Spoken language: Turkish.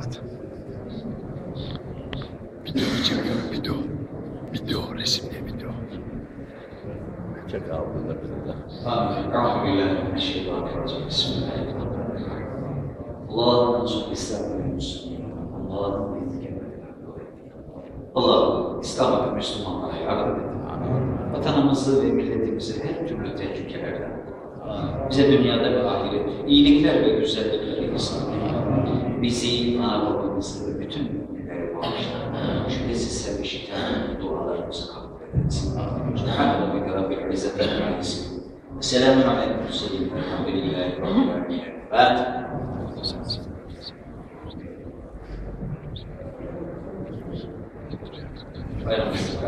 At. Video çekiyor, video. Video, resimli video. Çek. Amin. Euzu billahi mineşşeytanirracim. Bismillahirrahmanirrahim. Allah'ın nasıl İslam ve Müslüman. Allah'ın bildiği Allah'ım İslam ve Müslümanlara yardım et. Vatanımızı ve milletimizi her türlü tehlikelerden, bize dünyada ve ahirette iyilikler ve güzellikler ihsan eyle. Bizi, ana babamızı ve bütün müminleri bağışla. Şüphesiz sen işiten dualarımızı kabul edersin. Subhane rabbike rabbil amma yasifun. Selamun aleyhi ve sellem. Elhamdülillahi rabbil alemin. Fatiha. Bayramınız